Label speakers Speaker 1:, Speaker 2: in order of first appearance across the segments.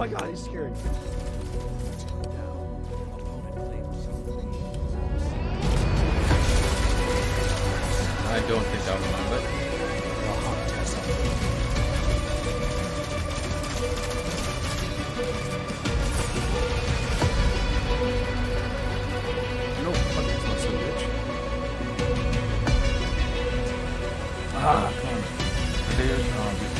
Speaker 1: my god, he's scared.
Speaker 2: I don't think I remember.
Speaker 3: No, fuck, it's not so rich. Ah, come on. There's,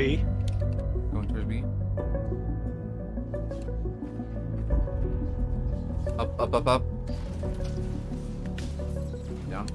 Speaker 1: B.
Speaker 3: Going towards B.
Speaker 2: Up, up, up, up. Down.